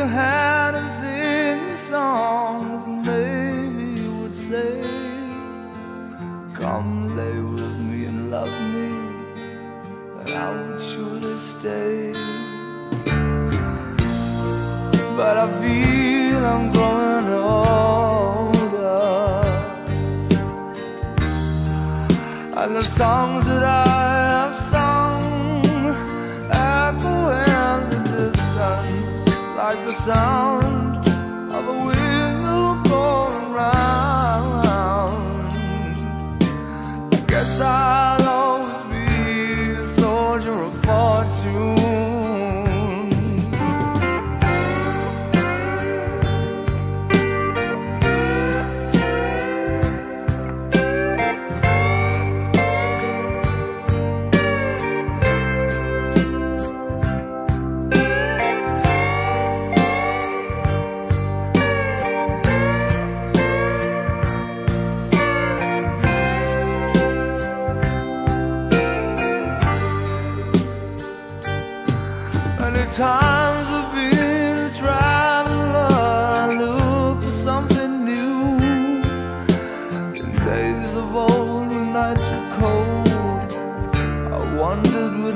take your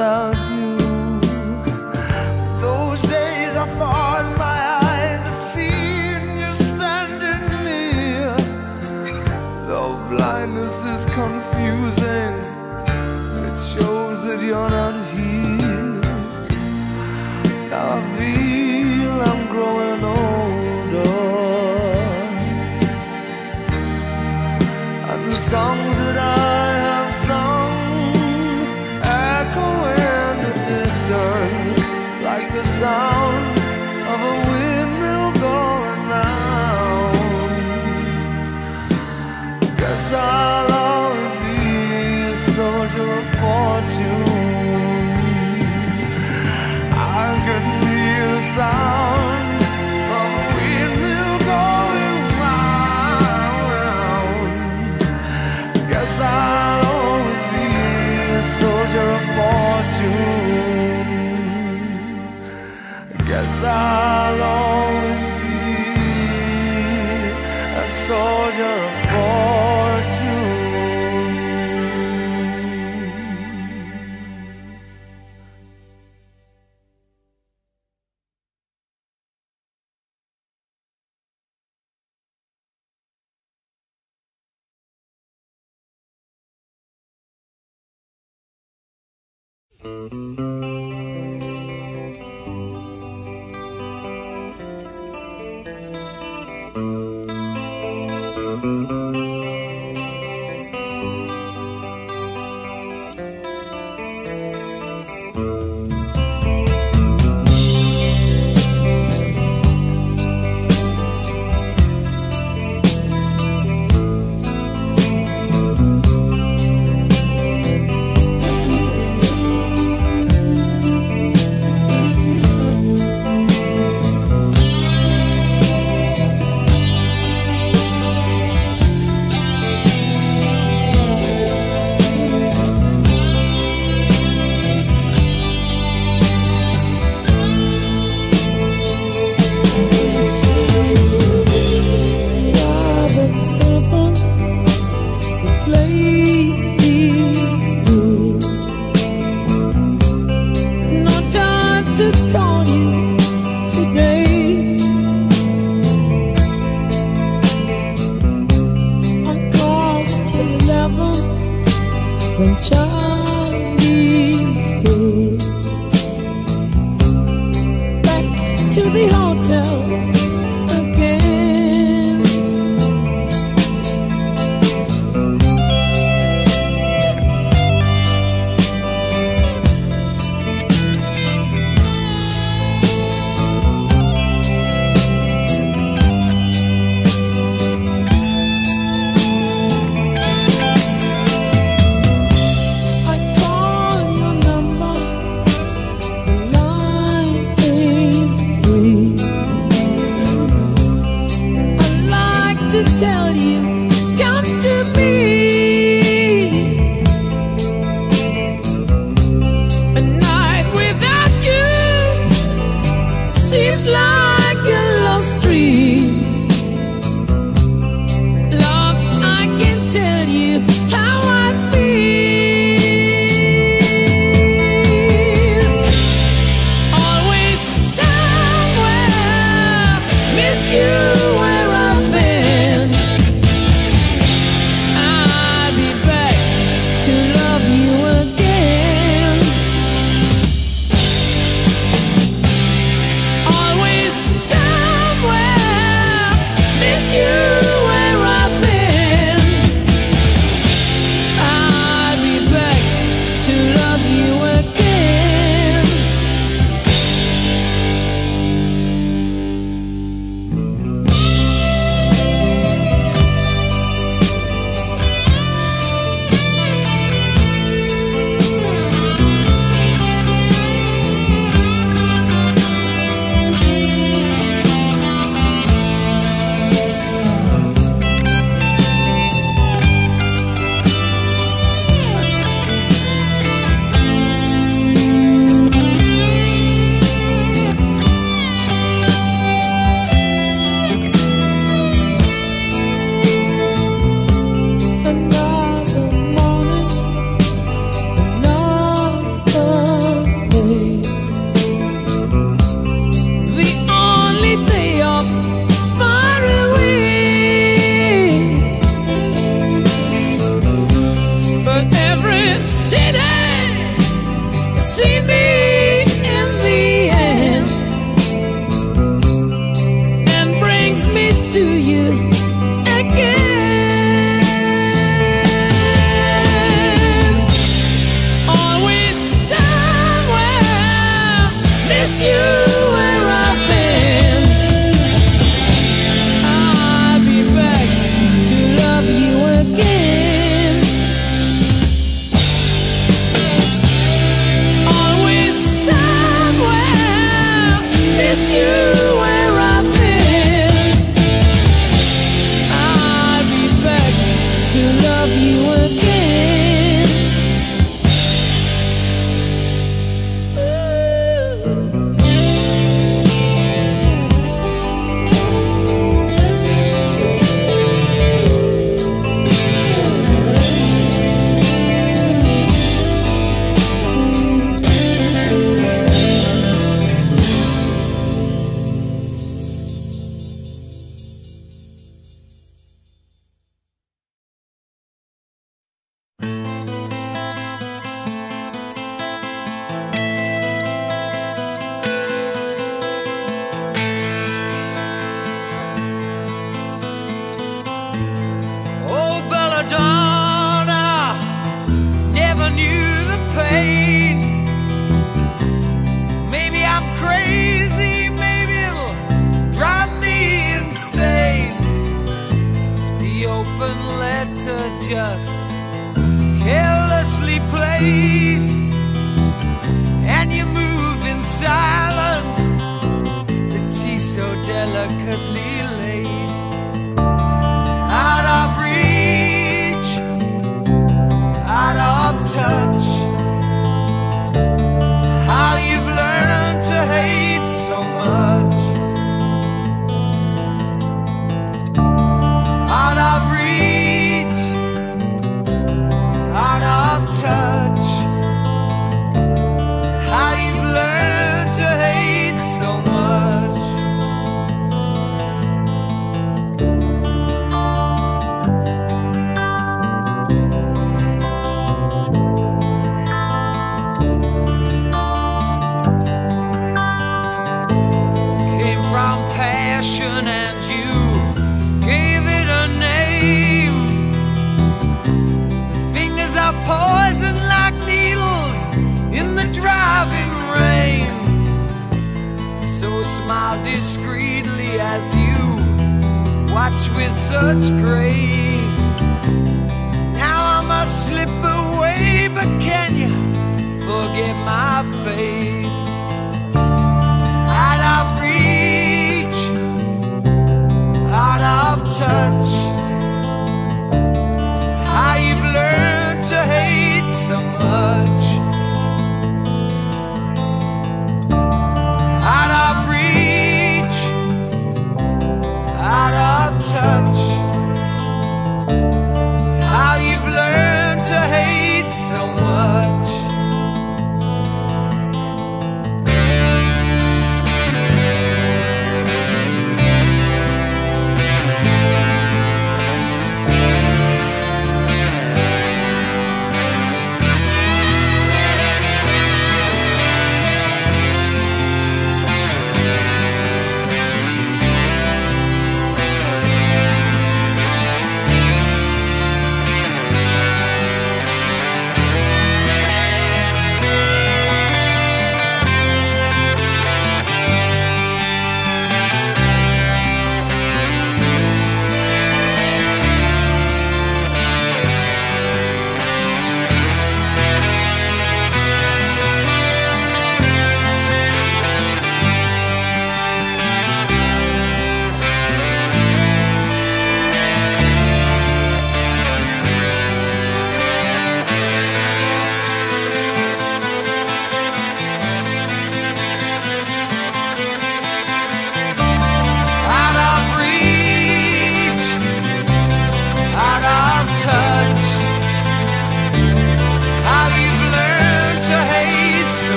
wandered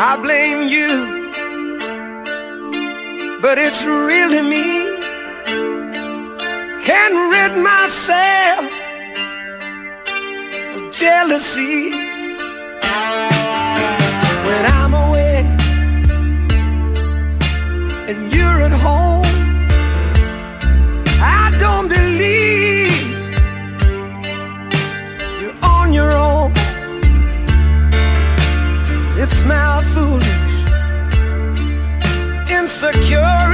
I blame you, but it's really me. Can't rid myself of jealousy. When I'm away and you're at home. secure.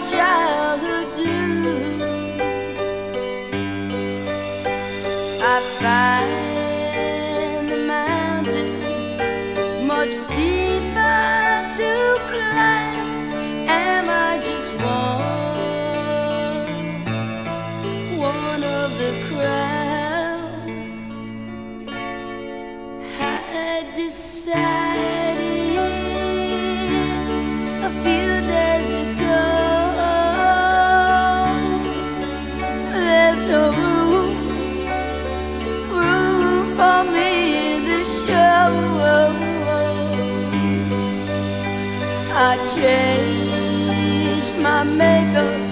All my makeup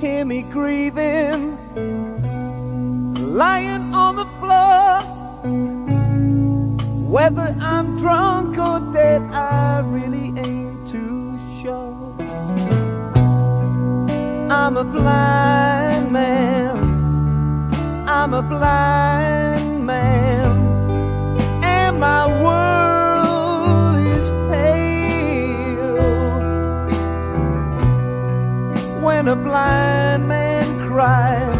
Hear me grieving, lying on the floor. Whether I'm drunk or dead, I really ain't too sure. I'm a blind man. I'm a blind When a blind man cries,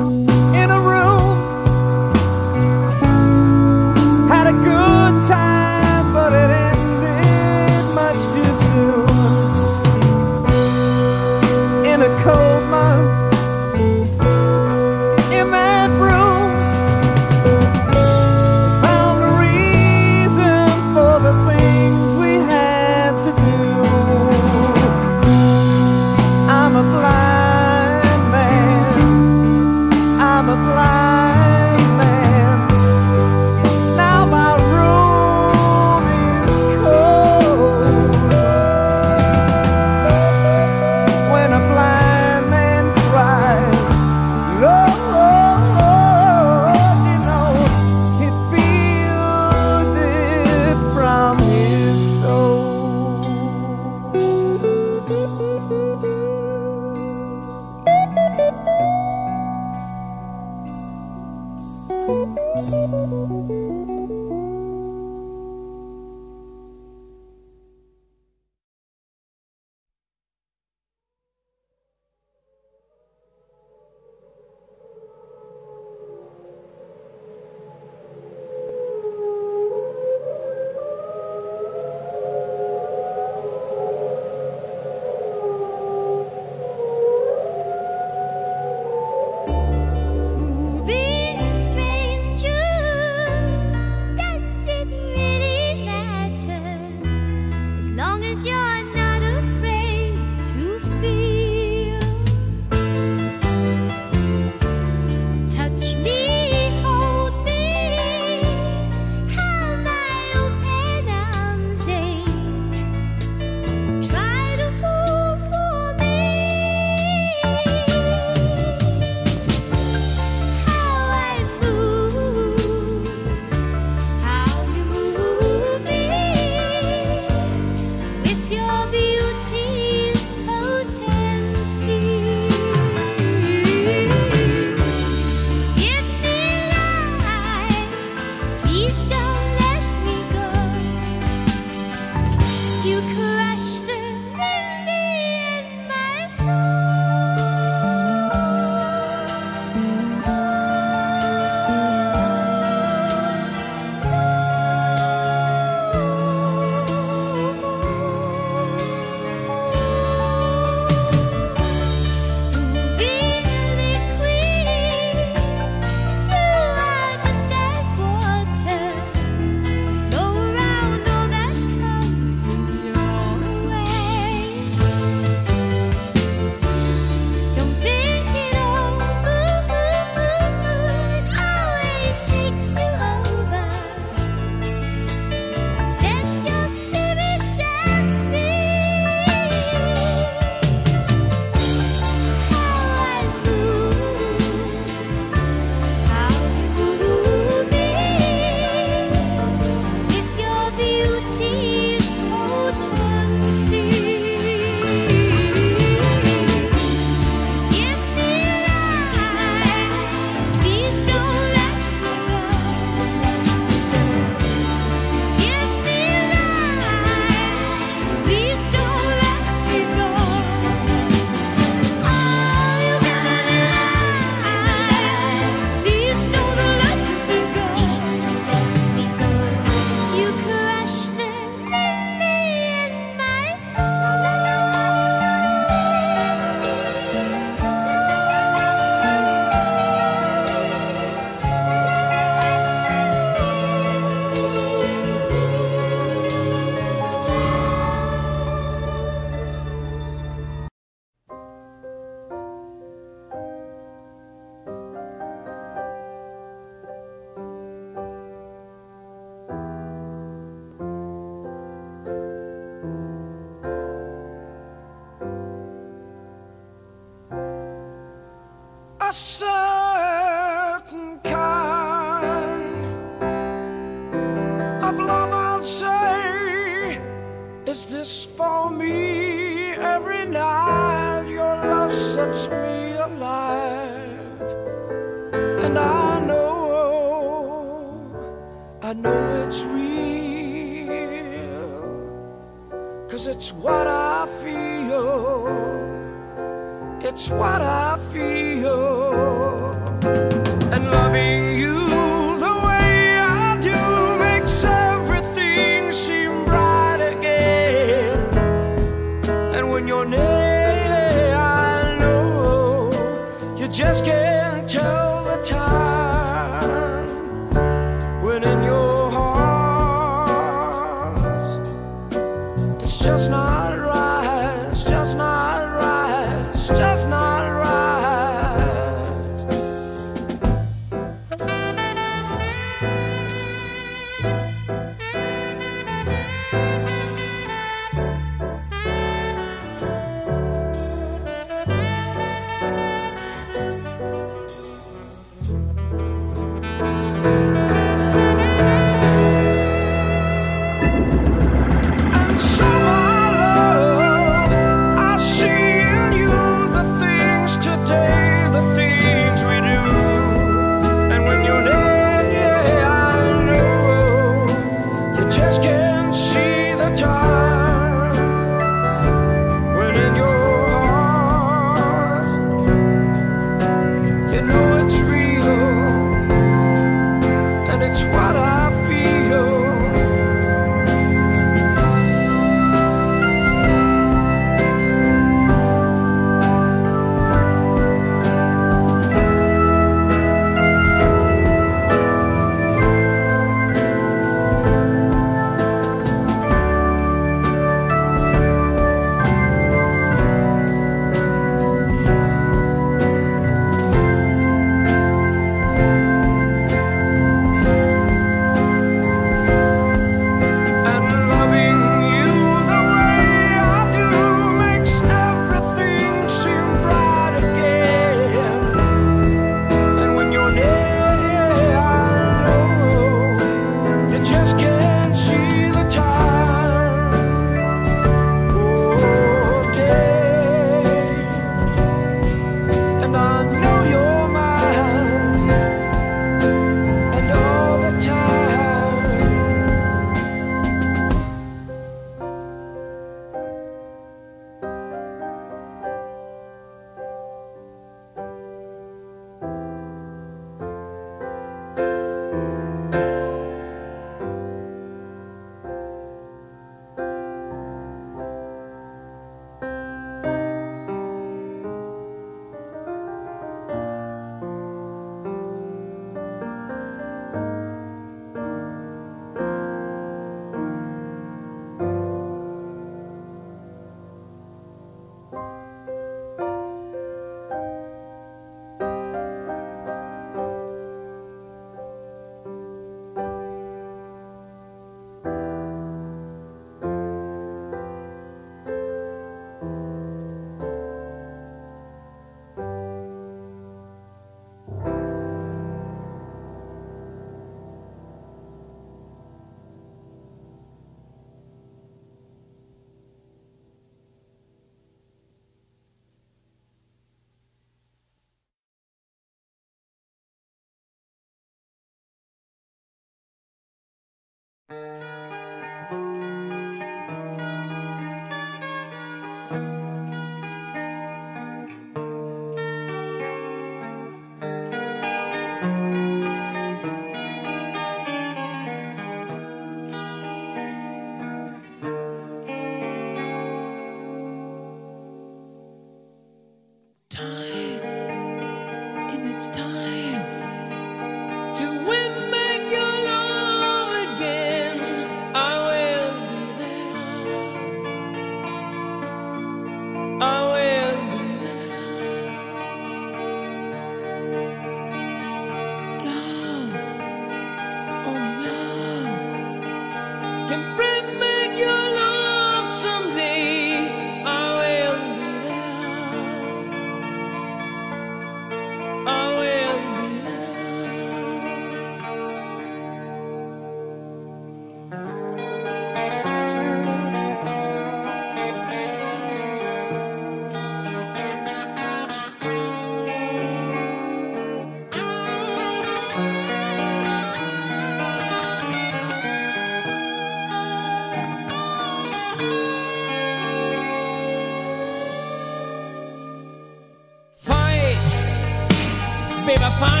baby, fight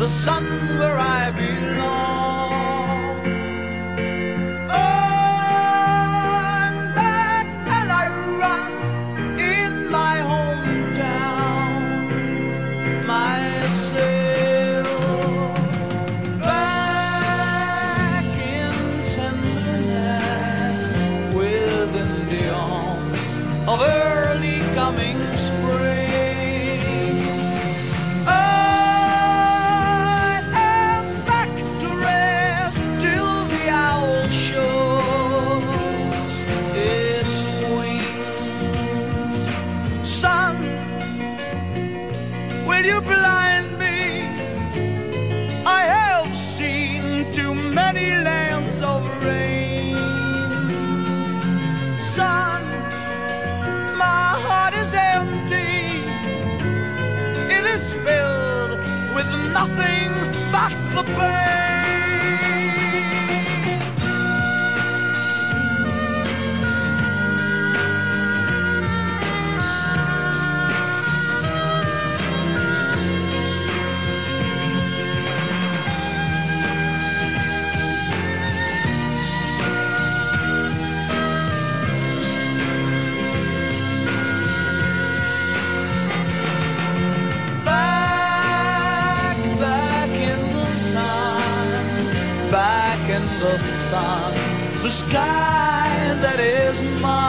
the sun where I sun, the sky that is mine.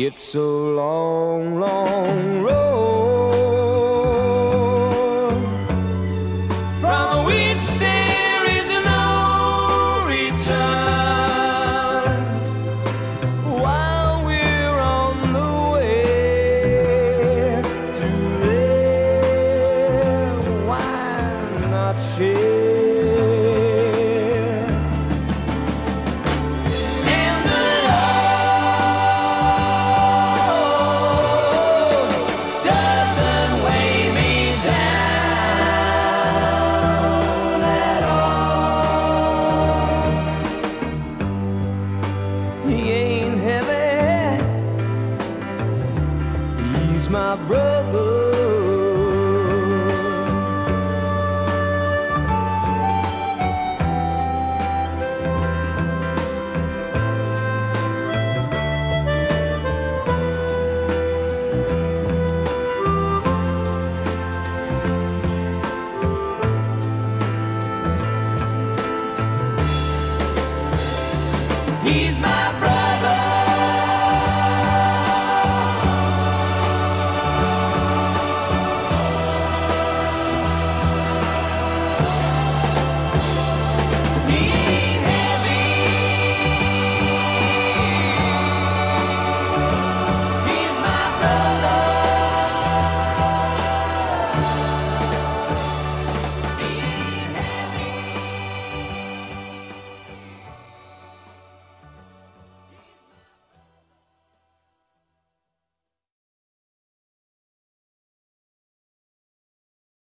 It's a long, long road